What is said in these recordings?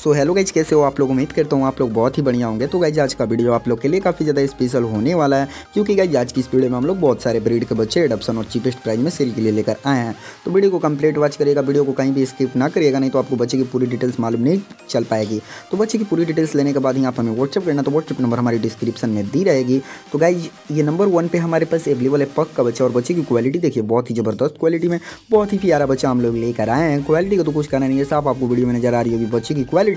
So hello guys कैसे हो आप लोग? उम्मीद करता हूँ आप लोग बहुत ही बढ़िया होंगे। तो गाइज़ आज का वीडियो आप लोग के लिए काफ़ी ज़्यादा स्पेशल होने वाला है, क्योंकि गाइज़ आज की इस वीडियो में हम लोग बहुत सारे ब्रीड के बच्चे एडप्शन और चीपेस्ट प्राइस में सेल के लिए लेकर आए हैं। तो वीडियो को कंप्लीट वॉच करिएगा वीडियो को कहीं भी स्किप ना करिएगा, नहीं तो आपको बच्चे की पूरी डिटेल्स मालूम नहीं चल पाएगी। तो बच्चे की पूरी डिटेल्स लेने के बाद ही आप हमें व्हाट्सअप करना तो व्हाट्सअप नंबर हमारी डिस्क्रिप्शन में दी रहेगी। तो गाइज़ ये नंबर वन पे हमारे पास अवेलेबल है पक का बच्चा और बच्चे की क्वालिटी देखिए, बहुत ही ज़बरदस्त क्वालिटी में, बहुत ही प्यारा बच्चा हम लोग लेकर आए हैं। क्वालिटी का तो कुछ कहना नहीं है, साफ़ आपको वीडियो में नज़र आ रही होगी, बच्चे की क्वालिटी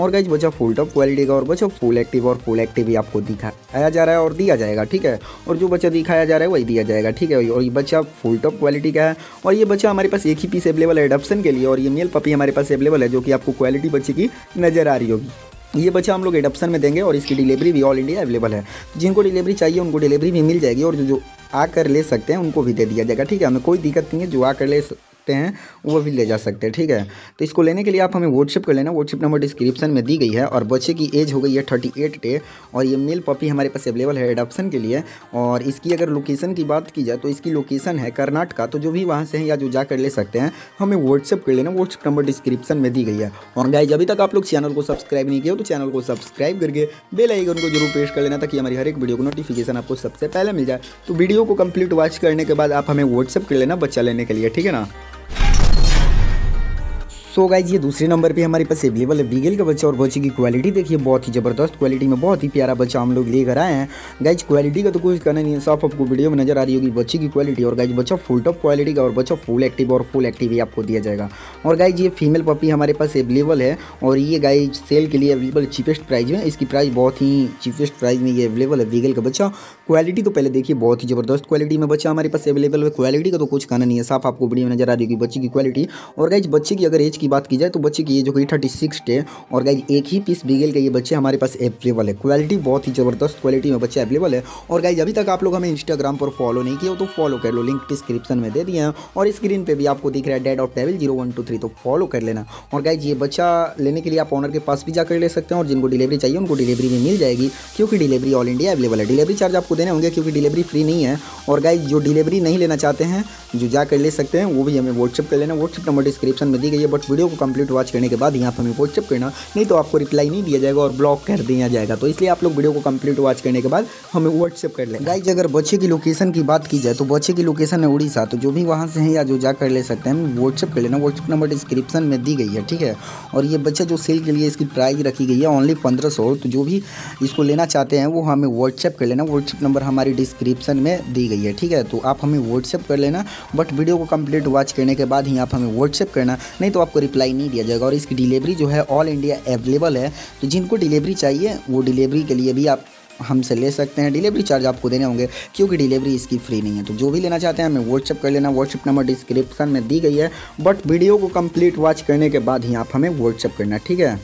और गाइज़ बच्चा फुल टॉप क्वालिटी का और बच्चा फुल एक्टिव और फुल एक्टिव भी आपको दिखाया जा रहा है और दिया जाएगा, ठीक है? और जो बच्चा दिखाया जा रहा है, वही दिया जाएगा, ठीक है? और ये बच्चा फुल टॉप क्वालिटी का है। और ये बच्चा हमारे पास एक ही पीस अवेलेबल है एडप्शन के लिए और ये मेल पपी हमारे पास अवेलेबल है जो कि आपको क्वालिटी बच्चे की नज़र आ रही होगी। ये बच्चा हम लोग एडप्शन में देंगे और इसकी डिलीवरी भी ऑल इंडिया अवेलेबल है। जिनको डिलीवरी चाहिए, उनको डिलीवरी भी मिल जाएगी और जो जो आकर ले सकते हैं, उनको भी दे दिया जाएगा, ठीक है? हमें कोई दिक्कत नहीं है, जो आकर ले सकते हैं, वो भी ले जा सकते हैं, ठीक है? तो इसको लेने के लिए आप हमें व्हाट्सएप कर लेना व्हाट्सएप नंबर डिस्क्रिप्शन में दी गई है और बच्चे की एज हो गई है थर्टी एट डे और ये मेल पपी हमारे पास अवेलेबल है एडप्शन के लिए और इसकी अगर लोकेशन की बात की जाए तो इसकी लोकेशन है कर्नाटका तो जो भी वहाँ से है या जो जाकर ले सकते हैं, हमें व्हाट्सएप कर लेना व्हाट्सअप नंबर डिस्क्रिप्शन में दी गई है। और गाइज़ अभी तक आप लोग चैनल को सब्सक्राइब नहीं किया तो चैनल को सब्सक्राइब करके बेल आइकन को ज़रूर प्रेस कर लेना ताकि हमारी हर एक वीडियो को नोटिफिकेशन आपको सबसे पहले मिल जाए। तो वीडियो को कंप्लीट वॉच करने के बाद आप हमें व्हाट्सएप कर लेना बच्चा लेने के लिए, ठीक है ना? सो so गाइज़ ये दूसरे नंबर पे हमारे पास अवेलेबल है बीगल का बच्चा और बच्चे की क्वालिटी देखिए बहुत ही ज़बरदस्त क्वालिटी में बहुत ही प्यारा बच्चा हम लोग लेकर आए हैं। गाइज़ क्वालिटी का तो कुछ कहना नहीं है, साफ़ आपको वीडियो में नज़र आ रही होगी बच्चे की क्वालिटी और गाइज़ बच्चा फुल टॉप क्वालिटी का और बच्चा फुल एक्टिव और फुल एक्टिव ही आपको दिया जाएगा। और गाइज़ ये फीमेल पपी हमारे पास अवेलेबल है और ये गाइज़ सेल के लिए अवेलेबल चीपेस्ट प्राइस में, इसकी प्राइस बहुत ही चीपेस्ट प्राइस में ये अवेलेबल है बीगल का बच्चा। क्वालिटी तो पहले देखिए, बहुत ही ज़बरदस्त क्वालिटी में बच्चा हमारे पास अवेलेबल है। क्वालिटी का तो कुछ कहना नहीं है, साफ़ आपको वीडियो में नज़र आ रही होगी बच्चे की क्वालिटी और गाइज़ बच्चे की अगर एज की बात की जाए तो बच्चे की एज हो गई थर्टी सिक्स डे और गाइज़ एक ही पीस बीगल के ये बच्चे हमारे पास अवेलेबल है। क्वालिटी बहुत ही ज़बरदस्त क्वालिटी में बच्चे अवेलेबल है। और गाइज़ अभी तक आप लोग हमें इंस्टाग्राम पर फॉलो नहीं किया तो फॉलो कर लो। लिंक डिस्क्रिप्शन में दे दिए हैं। और स्क्रीन पर भी आपको दिख रहा है डेड ऑफ़ टेबल ज़ीरो वन टू थ्री तो फॉलो कर लेना। और गाइज़ ये बच्चा लेने के लिए आप ऑनर के पास भी जाकर ले सकते हैं, और जिनको डिलीवरी चाहिए, उनको डिलीवरी भी मिल जाएगी, क्योंकि डिलीवरी ऑल इंडिया अवेलेबल है। डिलीवरी चार्ज आपको देने होंगे, क्योंकि डिलीवरी फ्री नहीं है। और गाइज़ जो डिलीवरी नहीं लेना चाहते हैं, जो जाकर ले सकते हैं, वो भी हमें व्हाट्सअप कर लेना। व्हाट्सअप नंबर डिस्क्रिप्शन में दी गई है बट वीडियो को कंप्लीट वॉच करने के बाद यहाँ पर हमें व्हाट्सअप करना, नहीं तो आपको रिप्लाई नहीं दिया जाएगा और ब्लॉक कर दिया जाएगा। तो इसलिए आप लोग वीडियो को कंप्लीट वॉच करने के बाद हमें व्हाट्सअप कर लें। गाइज़ अगर बच्चे की लोकेशन की बात की जाए तो बच्चे की लोकेशन है उड़ीसा तो जो भी वहाँ से है या जो जाकर ले सकते हैं व्हाट्सअप कर लेना। व्हाट्सअप नंबर डिस्क्रिप्शन में दी गई है, ठीक है? और ये बच्चा जो सेल के लिए इसकी प्राइस रखी गई है ओनली पंद्रह सौ तो जो भी इसको लेना चाहते हैं, वो हमें व्हाट्सअप कर लेना। व्हाट्सअप नंबर हमारी डिस्क्रिप्शन में दी गई है, ठीक है? तो आप हमें व्हाट्सअप कर लेना बट वीडियो को कंप्लीट वॉच करने के बाद ही आप हमें व्हाट्सअप करना, नहीं तो आपको रिप्लाई नहीं दिया जाएगा और इसकी डिलीवरी जो है ऑल इंडिया अवेलेबल है। तो जिनको डिलीवरी चाहिए, वो डिलीवरी के लिए भी आप हमसे ले सकते हैं। डिलीवरी चार्ज आपको देने होंगे, क्योंकि डिलीवरी इसकी फ्री नहीं है। तो जो भी लेना चाहते हैं, हमें व्हाट्सअप कर लेना। व्हाट्सअप नंबर डिस्क्रिप्शन में दी गई है। बट वीडियो को कंप्लीट वॉच करने के बाद ही आप हमें व्हाट्सअप करना, ठीक है?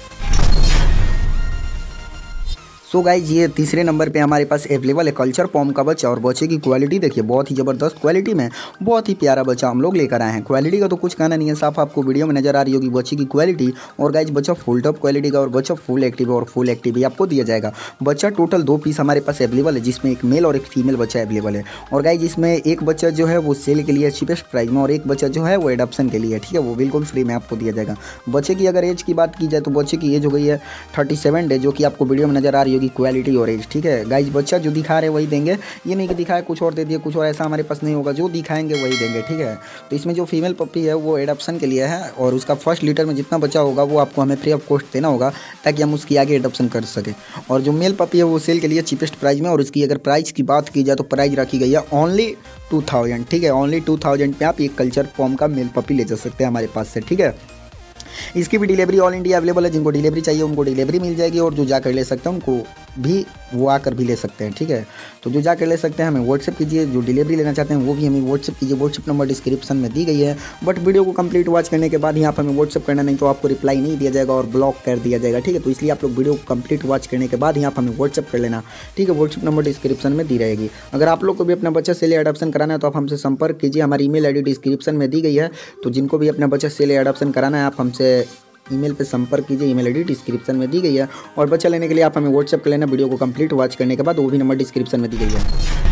सो so गाइज़ ये तीसरे नंबर पे हमारे पास अवेलेबल है कल्चर पॉम का बच्चा और बच्चे की क्वालिटी देखिए, बहुत ही ज़बरदस्त क्वालिटी में, बहुत ही प्यारा बच्चा हम लोग लेकर आए हैं। क्वालिटी का तो कुछ कहना नहीं है, साफ़ आपको वीडियो में नज़र आ रही होगी बच्चे की क्वालिटी और गाइज़ बच्चा फुल टॉप क्वालिटी का और बच्चा फुल एक्टिव और फुल एक्टिव भी आपको दिया जाएगा। बच्चा टोटल दो पीस हमारे पास अवेलेबल है, जिसमें एक मेल और एक फीमेल बच्चा अवेलेबल है। और गाइज़ इसमें एक बच्चा जो है, वो सेल के लिए चीपेस्ट प्राइस में, और एक बच्चा जो है, वो एडप्शन के लिए, ठीक है, वो बिल्कुल फ्री में आपको दिया जाएगा। बच्चे की अगर एज की बात की जाए तो बच्चे की एज हो गई है थर्टी डे जो कि आपको वीडियो में नज़र आ रही होगी। क्वालिटी और एज ठीक है? गाइज़ बच्चा जो दिखा रहे वही देंगे। ये नहीं कि दिखाए, कुछ और दे दिए, कुछ और ऐसा हमारे पास नहीं होगा। जो दिखाएँगे वही देंगे, ठीक है? तो इसमें जो फीमेल पप्पी है, वो एडप्शन के लिए है और उसका फ़र्स्ट लीटर में जितना बच्चा होगा, वो आपको हमें फ्री ऑफ़ कॉस्ट देना होगा, ताकि हम उसकी आगे एडप्शन कर सकें। और जो मेल पप्पी है, वो सेल के लिए चीपेस्ट प्राइस में और उसकी अगर प्राइस की बात की जाए तो प्राइस रखी गई है ओनली टू थाउज़ेंड ठीक है? ओनली टू थाउज़ेंड आप ये कल्चर फॉर्म का मेल पपी ले जा सकते हैं हमारे पास से, ठीक है? इसकी भी डिलीवरी ऑल इंडिया अवेलेबल है। जिनको डिलीवरी चाहिए उनको डिलीवरी मिल जाएगी और जो जाकर ले सकते हैं उनको भी वो आकर भी ले सकते हैं, ठीक है? तो जो जाकर ले सकते हैं, हमें व्हाट्सअप कीजिए, जो डिलीवरी लेना चाहते हैं, वो भी हमें व्हाट्सअप कीजिए। व्हाट्सअप नंबर डिस्क्रिप्शन में दी गई है बट वीडियो को कंप्लीट वॉच करने के बाद यहाँ पर हमें व्हाट्सअप करना, नहीं तो आपको रिप्लाई नहीं दिया जाएगा और ब्लॉक कर दिया जाएगा, ठीक है? तो इसलिए आप लोग वीडियो को कंप्लीट वॉच करने के बाद यहाँ पर हमें व्हाट्सअप कर लेना, ठीक है? व्हाट्सअप नंबर डिस्क्रिप्शन में दी रहेगी। अगर आप लोग को भी अपना बच्चा से एडप्शन कराना है तो आप हमसे संपर्क कीजिए। हमारी ईमेल आईडी डिस्क्रिप्शन में दी गई है तो जिनको भी अपना बच्चा से एडप्शन कराना है, आप हमसे ईमेल पर संपर्क कीजिए, ईमेल आईडी डिस्क्रिप्शन में दी गई है। और बच्चा लेने के लिए आप हमें व्हाट्सअप कर लेना, वीडियो को कंप्लीट वॉच करने के बाद वो भी नंबर डिस्क्रिप्शन में दी गई है।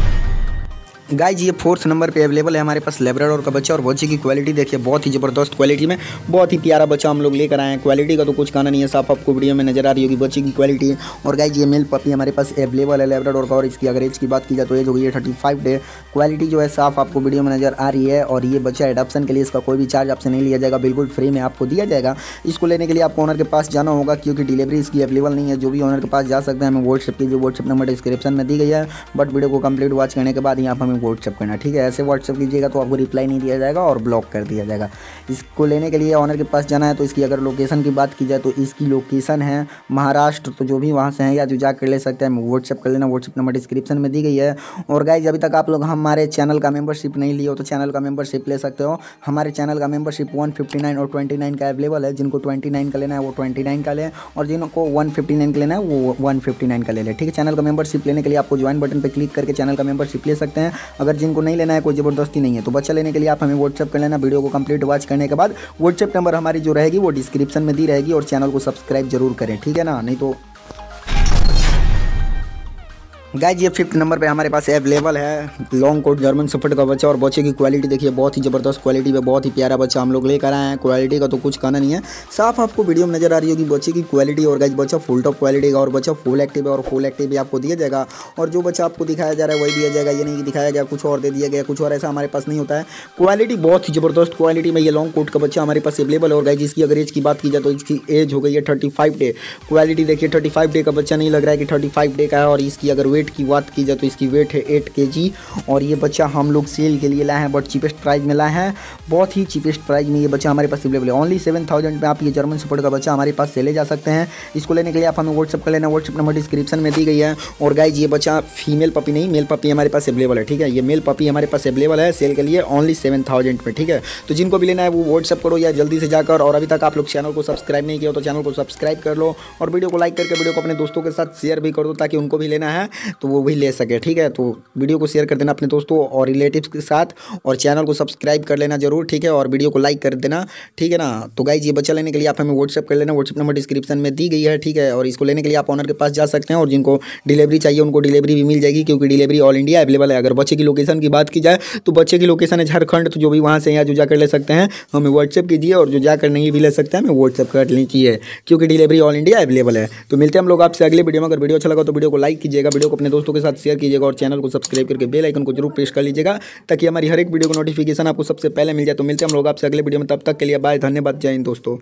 गाइज़ ये फोर्थ नंबर पे अवेलेबल है हमारे पास लेब्राडोर का बच्चा और बच्चे की क्वालिटी देखिए, बहुत ही ज़बरदस्त क्वालिटी में, बहुत ही प्यारा बच्चा हम लोग लेकर आए हैं। क्वालिटी का तो कुछ कहना नहीं है, साफ़ आपको वीडियो में नज़र आ रही होगी बच्चे की क्वालिटी और गाइज़ ये मेल पपी हमारे पास अवेलेबल है लेब्राडोर का और इसकी अगर एज की बात की जाए तो एज होगी थर्टी फाइव डे क्वालिटी जो है साफ़ आपको वीडियो में नज़र आ रही है और ये बच्चा एडप्शन के लिए इसका कोई भी चार्ज आपसे नहीं लिया जाएगा, बिल्कुल फ्री में आपको दिया जाएगा। इसको लेने के लिए आपको ऑनर के पास जाना होगा क्योंकि डिलीवरी इसकी अवेलेबल नहीं है। जो भी ऑनर के पास जा सकते हैं, हमें व्हाट्सएप कीजिए व्हाट्सएप नंबर डिस्क्रिप्शन में दी गई है। बट वीडियो को कंप्लीट वॉच करने के बाद यहाँ पर हमें व्हाट्सएप करना, ठीक है? ऐसे व्हाट्सअप कीजिएगा तो आपको रिप्लाई नहीं दिया जाएगा और ब्लॉक कर दिया जाएगा। इसको लेने के लिए ऑनर के पास जाना है तो इसकी अगर लोकेशन की बात की जाए तो इसकी लोकेशन है महाराष्ट्र तो जो भी वहाँ से हैं या जो जाकर ले सकते हैं व्हाट्सअप कर लेना। व्हाट्सअप नंबर डिस्क्रिप्शन में दी गई है। और गाइज़ अभी तक आप लोग हमारे चैनल का मेंबरशिप नहीं लिए हो तो चैनल का मेंबरशिप ले सकते हो। हमारे चैनल का मेंबरशिप वन और ट्वेंटी का अवेलेबल है। जिनको ट्वेंटी का लेना है, वो ट्वेंटी का लें। और जिनको वन का लेना है, वो वन का ले लें। ठीक है चैनल का मेंबरशिप लेने के लिए आपको ज्वाइन बटन पर क्लिक करके चैनल का मेंबरशिप ले सकते हैं। अगर जिनको नहीं लेना है, कोई ज़बरदस्ती नहीं है। तो बच्चा लेने के लिए आप हमें व्हाट्सअप कर लेना, वीडियो को कंप्लीट वॉच करने के बाद व्हाट्सअप नंबर हमारी जो रहेगी वो डिस्क्रिप्शन में दी रहेगी और चैनल को सब्सक्राइब ज़रूर करें, ठीक है ना? नहीं तो गाइज़ ये फिफ्थ नंबर पे हमारे पास अवेलेबल है। लॉन्ग कोट जर्मन सफट का बच्चा और बच्चे की क्वालिटी देखिए, बहुत ही ज़बरदस्त क्वालिटी में बहुत ही प्यारा बच्चा हम लोग लेकर आए हैं। क्वालिटी का तो कुछ कहना नहीं है। साफ़ आपको वीडियो में नज़र आ रही होगी बच्चे की क्वालिटी और गाइज़ बच्चा फुल टॉप क्वालिटी का और बच्चा फुल एक्टिव है और फुल एक्टिव भी आपको दिया जाएगा। और जो बच्चा आपको दिखाया जा रहा है, वही दिया जाएगा। ये नहीं दिखाया गया, कुछ और दे दिया गया, कुछ और ऐसा हमारे पास नहीं होता है। क्वालिटी बहुत ही ज़बरदस्त क्वालिटी में ये लॉन्ग कोट का बच्चा हमारे पास अवेलेबल है। और गाइज़ इसकी अगर एज की बात की जाए तो इसकी एज हो गई है थर्टी डे क्वालिटी देखिए थर्टी डे का बच्चा नहीं लग रहा है कि थर्टी डे का है। और इसकी अगर वेट की बात की जाए तो इसकी वेट है एट के और ये बच्चा हम लोग सेल के लिए लाए हैं, बट चीपेस्ट प्राइस में लाए हैं। बहुत ही चीपेस्ट प्राइस में ये बच्चा हमारे पास अवेलेबल है। ओनली सेवन थाउज़ेंड में आप ये जर्मन सपोर्ट का बच्चा हमारे पास से ले जा सकते हैं। इसको लेने के लिए आप हमें व्हाट्सअप कर लेना। व्हाट्सअप नंबर डिस्क्रिप्शन में दी गई है। और गाइज़ ये बच्चा फीमेल पपी नहीं मेल पपी हमारे पास अवेलेबल है, ठीक है? ये मेल पपी हमारे पास अवेलेबल है सेल के लिए ओनली सेवन थाउज़ेंड में ठीक है? तो जिनको भी लेना है वो व्हाट्सअप करो या जल्दी से जाकर और अभी तक आप लोग चैनल को सब्सक्राइब नहीं किया तो चैनल को सब्सक्राइब कर लो और वीडियो को लाइक करके वीडियो को अपने दोस्तों के साथ शेयर भी कर दो ताकि उनको भी लेना है। तो वो भी ले सके, ठीक है? तो वीडियो को शेयर कर देना अपने दोस्तों और रिलेटिव्स के साथ और चैनल को सब्सक्राइब कर लेना ज़रूर, ठीक है? और वीडियो को लाइक कर देना, ठीक है ना? तो गाइज़ ये बच्चा लेने के लिए आप हमें व्हाट्सअप कर लेना। व्हाट्सअप नंबर डिस्क्रिप्शन में दी गई है, ठीक है? और इसको लेने के लिए आप ऑनर के पास जा सकते हैं और जिनको डिलीवरी चाहिए उनको डिलीवरी भी मिल जाएगी क्योंकि डिलीवरी ऑल इंडिया अवेलेबल है। अगर बच्चे की लोकेशन की बात की जाए तो बच्चे की लोकेशन है झारखंड तो जो भी वहाँ से यहाँ जो जाकर ले सकते हैं, हमें व्हाट्सअप कीजिए और जो जाकर नहीं भी ले सकते हैं, हमें व्हाट्सअप कर लीजिए, क्योंकि डिलीवरी ऑल इंडिया अवेलेबल है। तो मिलते हैं हम लोग आपसे अगले वीडियो में। अगर वीडियो अच्छा लगा तो वीडियो को लाइक कीजिएगा, वीडियो को अपने दोस्तों के साथ शेयर कीजिएगा और चैनल को सब्सक्राइब करके बेल आइकन को ज़रूर प्रेस कर लीजिएगा, ताकि हमारी हर एक वीडियो को नोटिफिकेशन आपको सबसे पहले मिल जाए। तो मिलते हैं हम लोग आपसे अगले वीडियो में, तब तक के लिए बाय धन्यवाद। जय हिंद दोस्तों।